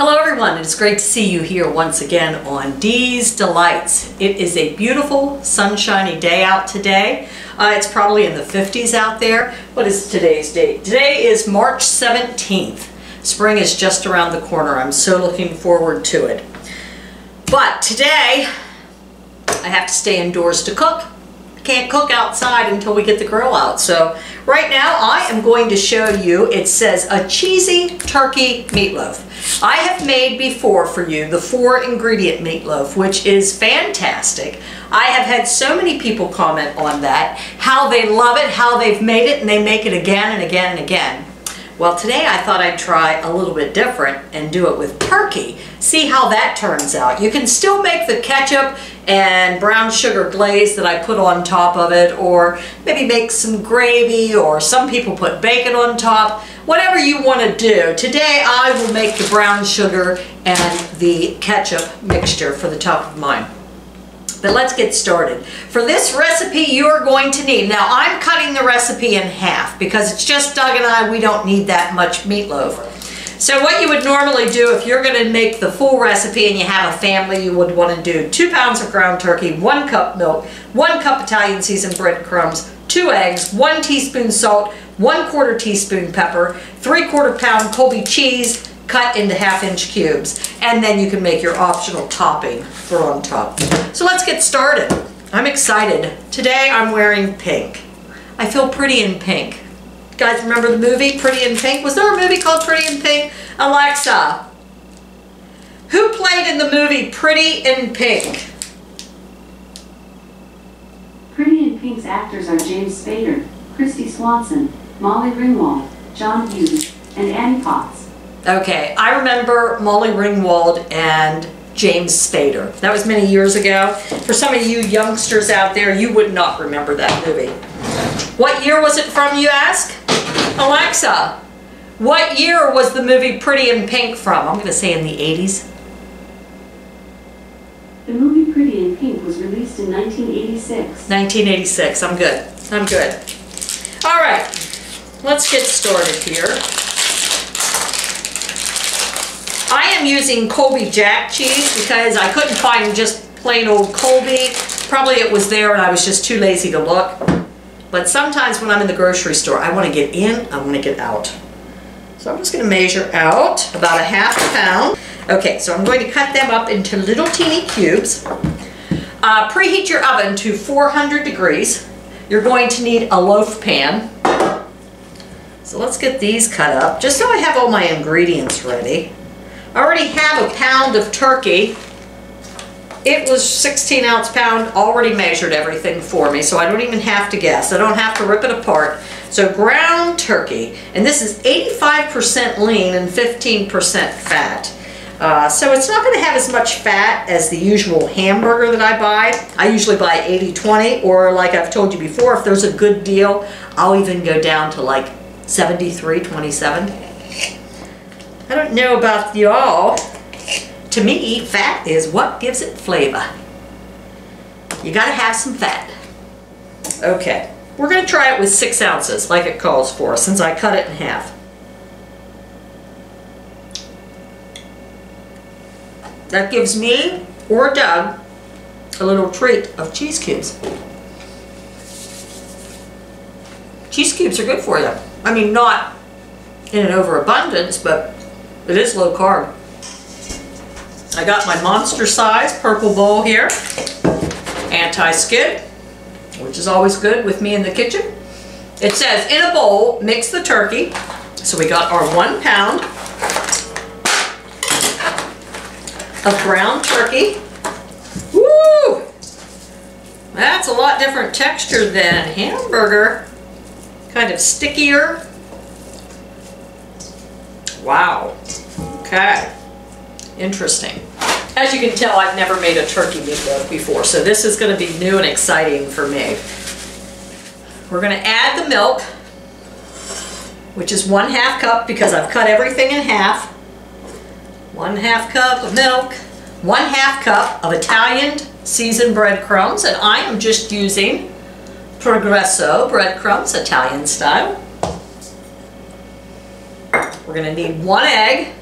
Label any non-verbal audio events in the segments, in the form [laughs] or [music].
Hello everyone, it's great to see you here once again on Dee's Delights. It is a beautiful sunshiny day out today. Uh, it's probably in the 50s out there. What is today's date? Today is March 17th. Spring is just around the corner. I'm so looking forward to it. But today, I have to stay indoors to cook. Can't cook outside until we get the grill out. So right now I am going to show you, it says a cheesy turkey meatloaf. I have made before for you the four ingredient meatloaf, which is fantastic. I have had so many people comment on that, how they love it, how they've made it, and they make it again and again and again. Well, today I thought I'd try a little bit different and do it with turkey. See how that turns out. You can still make the ketchup and brown sugar glaze that I put on top of it, or maybe make some gravy, or some people put bacon on top. Whatever you want to do. Today I will make the brown sugar and the ketchup mixture for the top of mine. But let's get started. For this recipe, you're going to need, now I'm cutting the recipe in half because it's just Doug and I, we don't need that much meatloaf. So what you would normally do if you're going to make the full recipe and you have a family, you would want to do two pounds of ground turkey, one cup milk, one cup Italian seasoned breadcrumbs, two eggs, one teaspoon salt, one quarter teaspoon pepper, three quarter pound Colby cheese, cut into half inch cubes. And then you can make your optional topping for on top. So let's get started. I'm excited. Today I'm wearing pink. I feel pretty in pink. You guys remember the movie Pretty in Pink? Was there a movie called Pretty in Pink? Alexa, who played in the movie Pretty in Pink? Pretty in Pink's actors are James Spader, Kristy Swanson, Molly Ringwald, John Hughes, and Annie Potts. Okay, I remember Molly Ringwald and James Spader. That was many years ago. For some of you youngsters out there, you would not remember that movie. What year was it from, you ask? Alexa, what year was the movie Pretty in Pink from? I'm going to say in the 80s. The movie Pretty in Pink was released in 1986. 1986. I'm good. I'm good. All right, let's get started here. I am using Colby Jack cheese because I couldn't find just plain old Colby. Probably it was there and I was just too lazy to look. But sometimes when I'm in the grocery store, I want to get in, I want to get out. So I'm just going to measure out about a half a pound. Okay, so I'm going to cut them up into little teeny cubes. Uh, preheat your oven to 400 degrees. You're going to need a loaf pan. So let's get these cut up, just so I have all my ingredients ready. I already have a pound of turkey. It was 16 ounce pound, already measured everything for me, so I don't even have to guess. I don't have to rip it apart. So ground turkey, and this is 85% lean and 15% fat. Uh, so it's not going to have as much fat as the usual hamburger that I buy. I usually buy 80-20, or like I've told you before, if there's a good deal, I'll even go down to like 73-27. I don't know about y'all. To me, fat is what gives it flavor. You gotta have some fat. Okay, we're gonna try it with six ounces like it calls for since I cut it in half. That gives me, or Doug, a little treat of cheese cubes. Cheese cubes are good for you. I mean, not in an overabundance, but it is low carb. I got my monster size purple bowl here. Anti-skid, which is always good with me in the kitchen. It says, in a bowl, mix the turkey. So we got our one pound of ground turkey. Woo! That's a lot different texture than hamburger. Kind of stickier. Wow. Okay. Interesting. As you can tell, I've never made a turkey meatloaf before, so this is going to be new and exciting for me. We're going to add the milk, which is one half cup because I've cut everything in half. One half cup of milk, one half cup of Italian seasoned breadcrumbs, and I am just using Progresso breadcrumbs, Italian style. We're going to need one egg.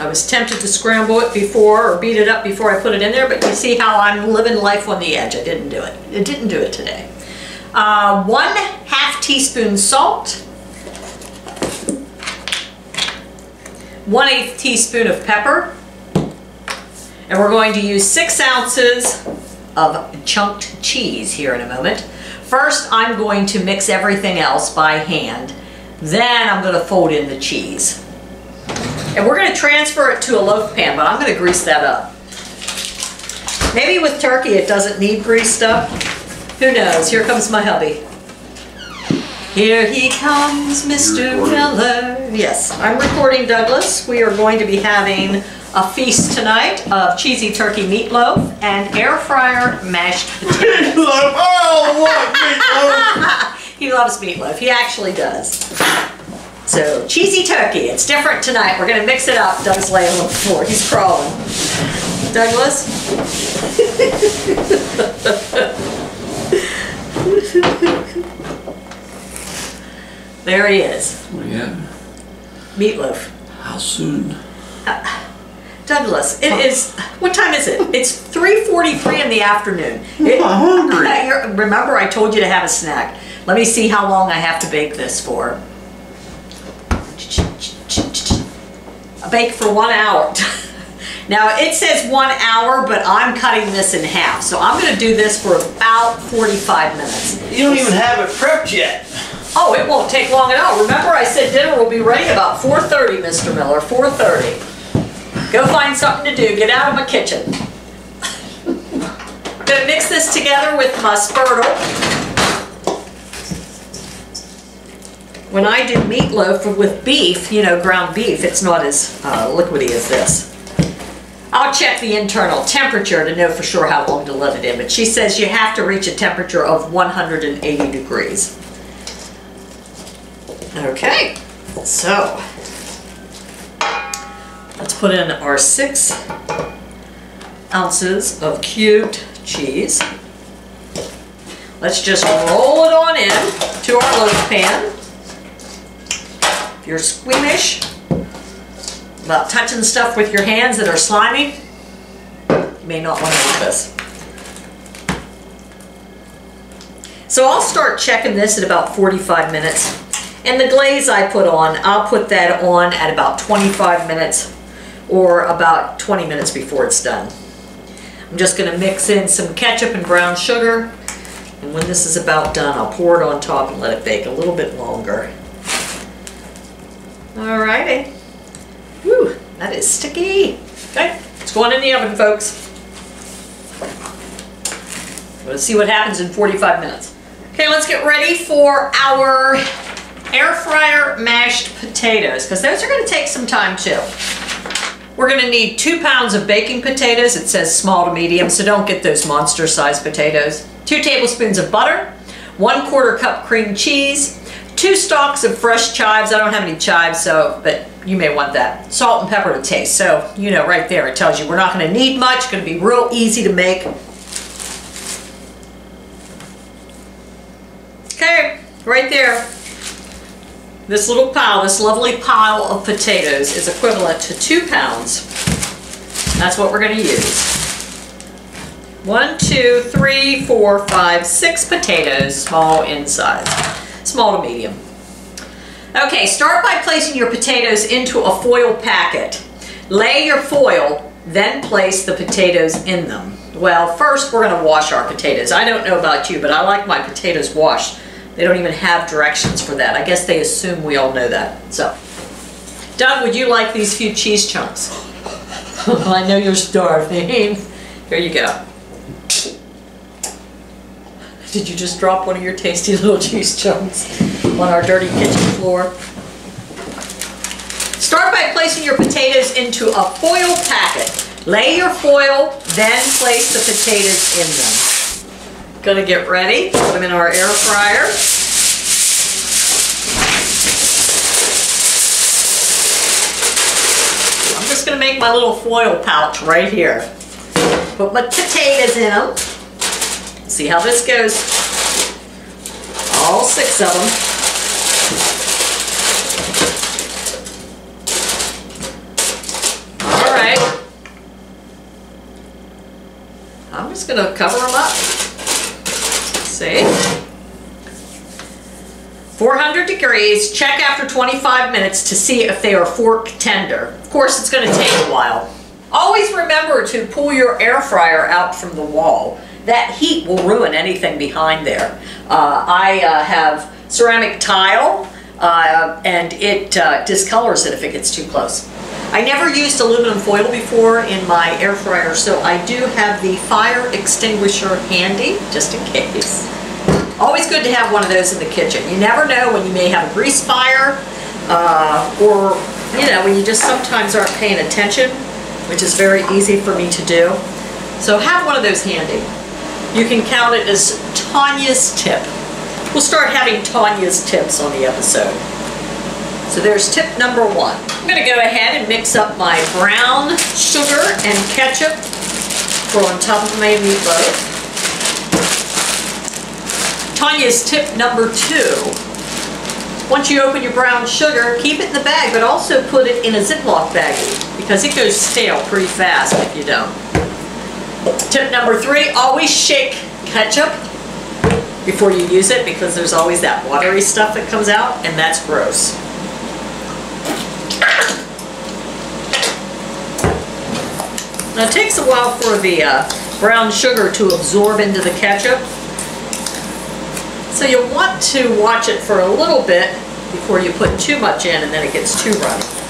I was tempted to scramble it before or beat it up before I put it in there, but you see how I'm living life on the edge. I didn't do it. It didn't do it today. Uh, one half teaspoon salt. One eighth teaspoon of pepper. And we're going to use six ounces of chunked cheese here in a moment. First, I'm going to mix everything else by hand. Then I'm going to fold in the cheese. And we're going to transfer it to a loaf pan, but I'm going to grease that up. Maybe with turkey it doesn't need greased up. Who knows? Here comes my hubby. Here he comes, Mr. Miller. Yes, I'm recording Douglas. We are going to be having a feast tonight of cheesy turkey meatloaf and air fryer mashed potatoes. [laughs] oh, what meatloaf? [laughs] he loves meatloaf. He actually does. So cheesy turkey. It's different tonight. We're gonna mix it up. Doug's laying on the floor. He's crawling. Douglas. [laughs] there he is. What do you have? Meatloaf. How soon? Uh, Douglas, it is. What time is it? It's 3:43 in the afternoon. It- I'm hungry. [laughs] Remember, I told you to have a snack. Let me see how long I have to bake this for. Bake for one hour. [laughs] Now it says one hour, but I'm cutting this in half. So I'm gonna do this for about 45 minutes. You don't even have it prepped yet. Oh, it won't take long at all. Remember I said dinner will be ready about 4.30, Mr. Miller, 4.30. Go find something to do. Get out of my kitchen. I'm [laughs] Gonna mix this together with my spurtle. When I do meatloaf with beef, you know, ground beef, it's not as uh, liquidy as this. I'll check the internal temperature to know for sure how long to let it in, but she says you have to reach a temperature of 180 degrees. Okay, so let's put in our six ounces of cubed cheese. Let's just roll it on in to our loaf pan. If you're squeamish about touching stuff with your hands that are slimy, you may not want to do this. So I'll start checking this at about 45 minutes. And the glaze I put on, I'll put that on at about 25 minutes or about 20 minutes before it's done. I'm just going to mix in some ketchup and brown sugar. And when this is about done, I'll pour it on top and let it bake a little bit longer. Alrighty. Whew, that is sticky. Okay, it's going in the oven, folks. Let's see what happens in 45 minutes. Okay, let's get ready for our air fryer mashed potatoes, because those are going to take some time too. We're going to need two pounds of baking potatoes. It says small to medium, so don't get those monster sized potatoes. Two tablespoons of butter, one quarter cup cream cheese, two stalks of fresh chives. I don't have any chives, so, but you may want that. Salt and pepper to taste. So, you know, right there it tells you we're not going to need much. going to be real easy to make. Okay, right there. This little pile, this lovely pile of potatoes is equivalent to two pounds. That's what we're going to use. One, two, three, four, five, six potatoes, small in size, small to medium. Okay, start by placing your potatoes into a foil packet. Lay your foil, then place the potatoes in them. Well, first we're going to wash our potatoes. I don't know about you, but I like my potatoes washed. They don't even have directions for that. I guess they assume we all know that. So, Doug, would you like these few cheese chunks? [laughs] I know you're starving. Here you go. Did you just drop one of your tasty [laughs] little cheese chunks on our dirty kitchen floor? Start by placing your potatoes into a foil packet. Lay your foil, then place the potatoes in them. Gonna get ready, put them in our air fryer. I'm just gonna make my little foil pouch right here. Put my potatoes in them see how this goes. All six of them. I'm just going to cover them up. See? 400 degrees, check after 25 minutes to see if they are fork tender. Of course, it's going to take a while. Always remember to pull your air fryer out from the wall. That heat will ruin anything behind there. Uh, I uh, have ceramic tile uh, and it uh, discolors it if it gets too close. I never used aluminum foil before in my air fryer, so I do have the fire extinguisher handy, just in case. Always good to have one of those in the kitchen. You never know when you may have a grease fire, uh, or, you know, when you just sometimes aren't paying attention, which is very easy for me to do. So have one of those handy. You can count it as Tanya's tip. We'll start having Tanya's tips on the episode. So there's tip number one. I'm gonna go ahead and mix up my brown sugar and ketchup for on top of my meatloaf. Tanya's tip number two. Once you open your brown sugar, keep it in the bag, but also put it in a Ziploc baggie because it goes stale pretty fast if you don't. Tip number three, always shake ketchup before you use it because there's always that watery stuff that comes out and that's gross. Now it takes a while for the uh, brown sugar to absorb into the ketchup. So you'll want to watch it for a little bit before you put too much in and then it gets too runny.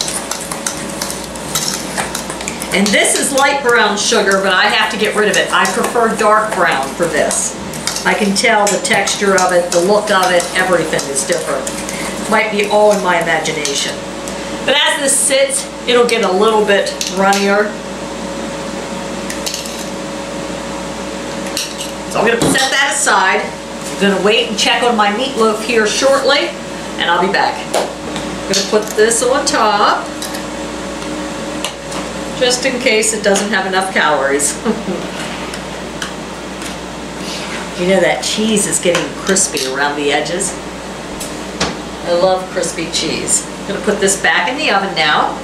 And this is light brown sugar, but I have to get rid of it. I prefer dark brown for this. I can tell the texture of it, the look of it, everything is different. Might be all in my imagination. But as this sits, it'll get a little bit runnier. So I'm gonna set that aside. I'm gonna wait and check on my meatloaf here shortly, and I'll be back. I'm gonna put this on top, just in case it doesn't have enough calories. you know that cheese is getting crispy around the edges. I love crispy cheese. I'm gonna put this back in the oven now.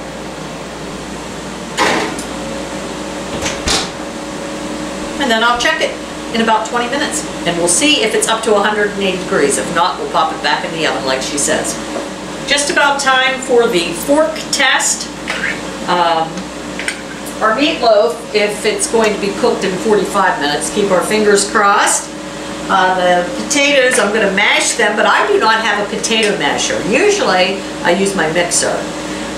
And then I'll check it in about 20 minutes. And we'll see if it's up to 180 degrees. If not, we'll pop it back in the oven like she says. Just about time for the fork test. Um, our meatloaf, if it's going to be cooked in 45 minutes, keep our fingers crossed. Uh, the potatoes, I'm going to mash them, but I do not have a potato masher. Usually, I use my mixer.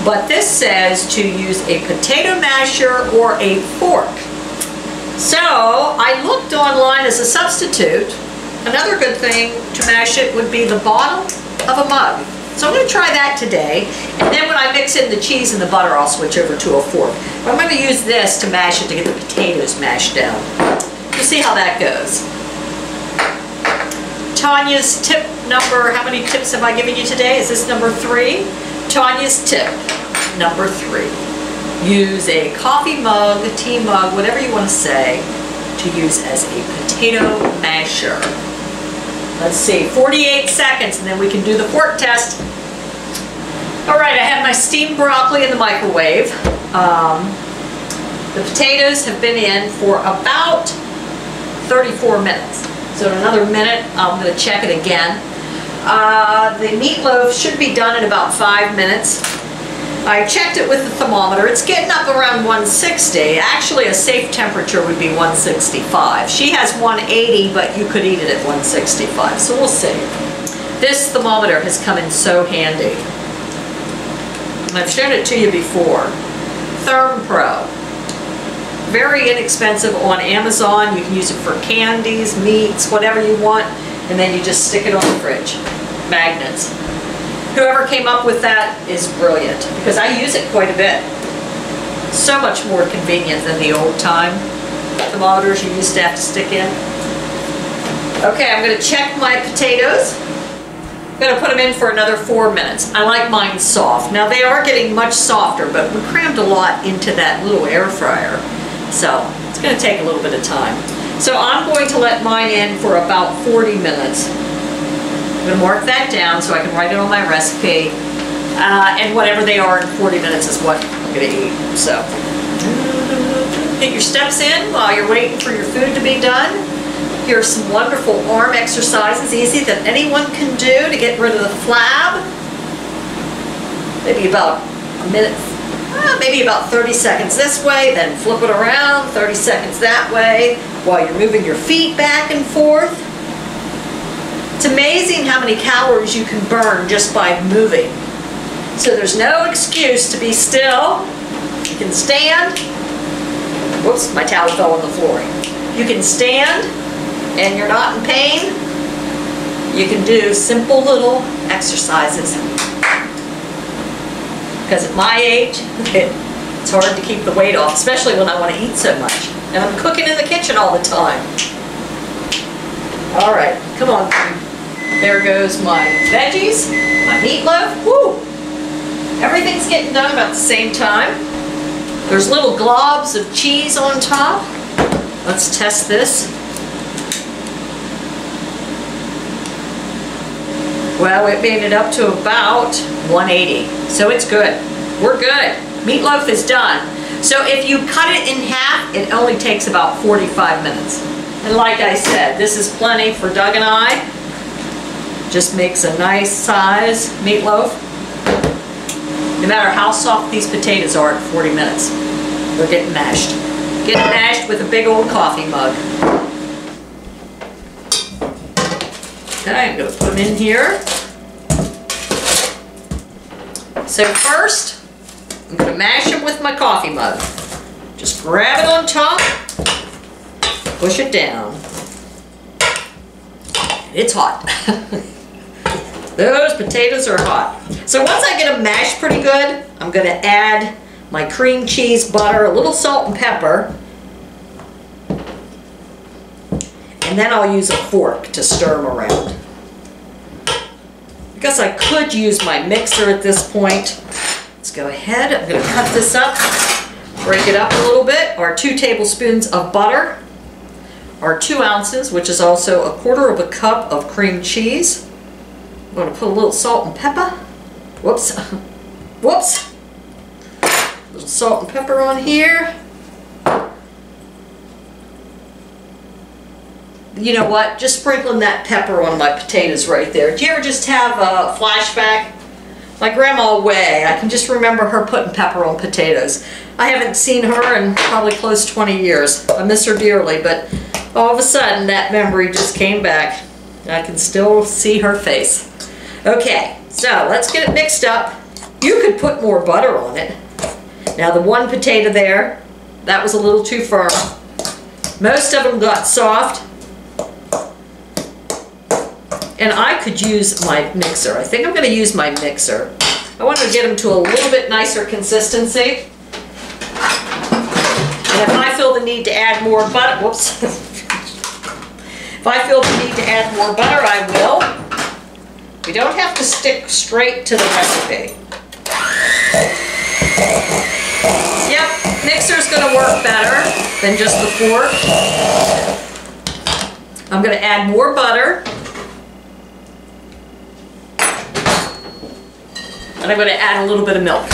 But this says to use a potato masher or a fork. So, I looked online as a substitute. Another good thing to mash it would be the bottom of a mug. So I'm going to try that today, and then when I mix in the cheese and the butter, I'll switch over to a fork. But I'm going to use this to mash it to get the potatoes mashed down. We'll see how that goes. Tanya's tip number, how many tips have I given you today? Is this number three? Tanya's tip number three. Use a coffee mug, a tea mug, whatever you want to say, to use as a potato masher. Let's see, 48 seconds and then we can do the fork test. All right, I have my steamed broccoli in the microwave. Um, the potatoes have been in for about 34 minutes. So in another minute, I'm going to check it again. Uh, the meatloaf should be done in about five minutes. I checked it with the thermometer. It's getting up around 160. Actually, a safe temperature would be 165. She has 180, but you could eat it at 165, so we'll see. This thermometer has come in so handy. I've shown it to you before. ThermPro. Very inexpensive on Amazon. You can use it for candies, meats, whatever you want, and then you just stick it on the fridge. Magnets. Whoever came up with that is brilliant because I use it quite a bit. So much more convenient than the old time thermometers you used to have to stick in. Okay, I'm going to check my potatoes. I'm going to put them in for another four minutes. I like mine soft. Now they are getting much softer, but we crammed a lot into that little air fryer. So it's going to take a little bit of time. So I'm going to let mine in for about 40 minutes. I'm going to mark that down so I can write it on my recipe. Uh, and whatever they are in 40 minutes is what I'm going to eat. So Get your steps in while you're waiting for your food to be done. Here are some wonderful arm exercises, easy that anyone can do to get rid of the flab. Maybe about a minute, uh, maybe about 30 seconds this way, then flip it around, 30 seconds that way, while you're moving your feet back and forth. It's amazing how many calories you can burn just by moving. So there's no excuse to be still. You can stand. Whoops, my towel fell on the floor. You can stand and you're not in pain. You can do simple little exercises. Because at my age, [laughs] it's hard to keep the weight off, especially when I want to eat so much. And I'm cooking in the kitchen all the time. All right, come on. There goes my veggies, my meatloaf. Woo! Everything's getting done about the same time. There's little globs of cheese on top. Let's test this. Well, it made it up to about 180, so it's good. We're good. Meatloaf is done. So if you cut it in half, it only takes about 45 minutes. And like I said, this is plenty for Doug and I. Just makes a nice size meatloaf. No matter how soft these potatoes are at 40 minutes, they're getting mashed. Getting mashed with a big old coffee mug. Okay, I'm gonna put them in here. So first, I'm gonna mash them with my coffee mug. Just grab it on top, push it down. It's hot. [laughs] Those potatoes are hot. So once I get them mashed pretty good, I'm gonna add my cream cheese, butter, a little salt and pepper. And then I'll use a fork to stir them around. I guess I could use my mixer at this point. Let's go ahead, I'm gonna cut this up, break it up a little bit. Our two tablespoons of butter, our two ounces, which is also a quarter of a cup of cream cheese. I'm gonna put a little salt and pepper. Whoops, whoops. A little salt and pepper on here. You know what, just sprinkling that pepper on my potatoes right there. Do you ever just have a flashback? My grandma Way, I can just remember her putting pepper on potatoes. I haven't seen her in probably close 20 years. I miss her dearly, but all of a sudden that memory just came back. I can still see her face. Okay, so let's get it mixed up. You could put more butter on it. Now the one potato there, that was a little too firm. Most of them got soft. And I could use my mixer. I think I'm going to use my mixer. I want to get them to a little bit nicer consistency. And if I feel the need to add more butter, whoops. [laughs] if I feel the need to add more butter, I will. We don't have to stick straight to the recipe. Yep, mixer's gonna work better than just the fork. I'm gonna add more butter. And I'm gonna add a little bit of milk.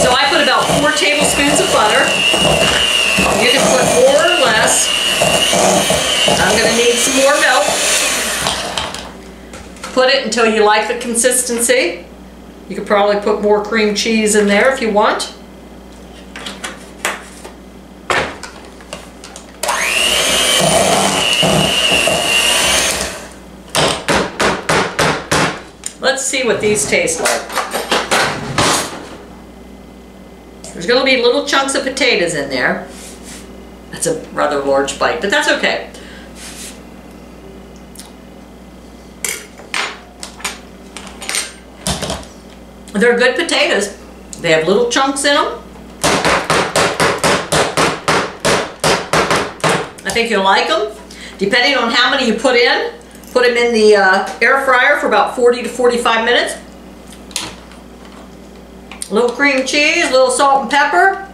So I put about four tablespoons of butter. You can put more or less. I'm gonna need some more milk. Put it until you like the consistency. You could probably put more cream cheese in there if you want. Let's see what these taste like. There's going to be little chunks of potatoes in there. That's a rather large bite, but that's okay. They're good potatoes. They have little chunks in them. I think you'll like them. Depending on how many you put in, put them in the uh, air fryer for about 40 to 45 minutes. A little cream cheese, a little salt and pepper,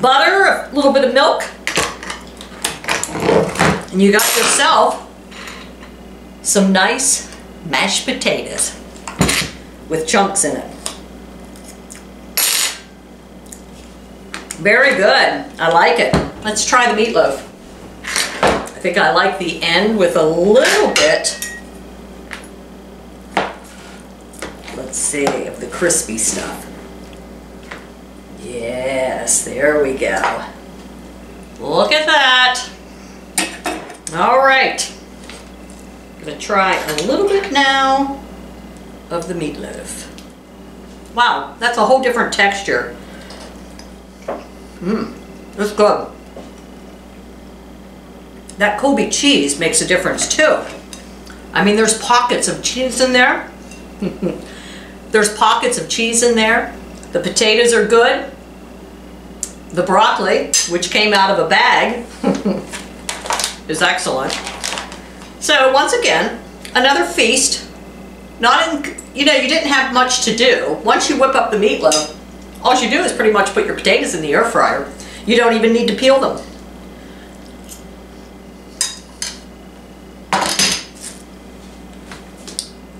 butter, a little bit of milk. And you got yourself some nice mashed potatoes with chunks in it. Very good. I like it. Let's try the meatloaf. I think I like the end with a little bit, let's see, of the crispy stuff. Yes, there we go. Look at that. All right. Gonna try a little bit now of the meatloaf. Wow, that's a whole different texture. Mmm, that's good. That Colby cheese makes a difference too. I mean, there's pockets of cheese in there. [laughs] there's pockets of cheese in there. The potatoes are good. The broccoli, which came out of a bag, [laughs] is excellent. So once again, another feast. Not in, you know, you didn't have much to do. Once you whip up the meatloaf, all you do is pretty much put your potatoes in the air fryer. You don't even need to peel them.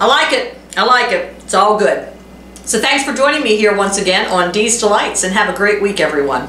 I like it. I like it. It's all good. So thanks for joining me here once again on Dee's Delights and have a great week everyone.